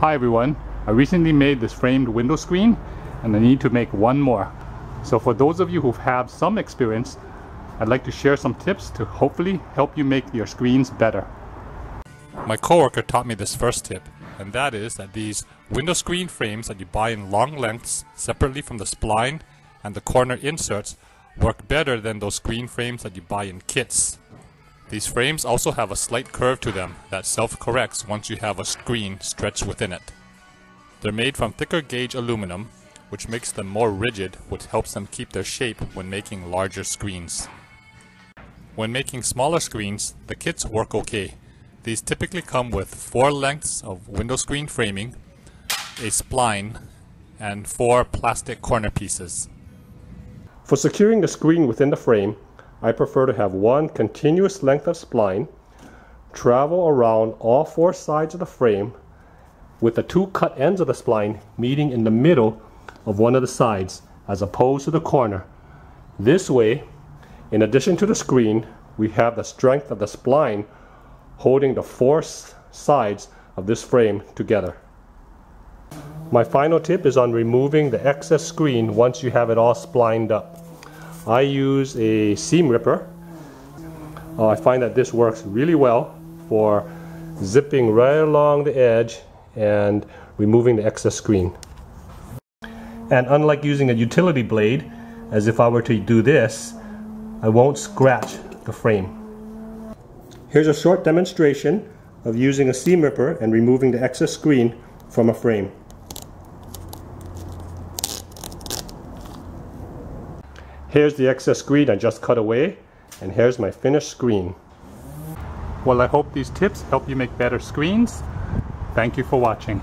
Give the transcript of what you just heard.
Hi everyone, I recently made this framed window screen and I need to make one more. So for those of you who have some experience, I'd like to share some tips to hopefully help you make your screens better. My coworker taught me this first tip, and that is that these window screen frames that you buy in long lengths separately from the spline and the corner inserts work better than those screen frames that you buy in kits. These frames also have a slight curve to them that self-corrects once you have a screen stretched within it. They're made from thicker gauge aluminum, which makes them more rigid, which helps them keep their shape when making larger screens. When making smaller screens, the kits work okay. These typically come with four lengths of window screen framing, a spline, and four plastic corner pieces. For securing the screen within the frame, I prefer to have one continuous length of spline travel around all four sides of the frame with the two cut ends of the spline meeting in the middle of one of the sides as opposed to the corner. This way, in addition to the screen, we have the strength of the spline holding the four sides of this frame together. My final tip is on removing the excess screen once you have it all splined up. I use a seam ripper. Uh, I find that this works really well for zipping right along the edge and removing the excess screen. And unlike using a utility blade, as if I were to do this, I won't scratch the frame. Here's a short demonstration of using a seam ripper and removing the excess screen from a frame. Here's the excess screen I just cut away, and here's my finished screen. Well, I hope these tips help you make better screens. Thank you for watching.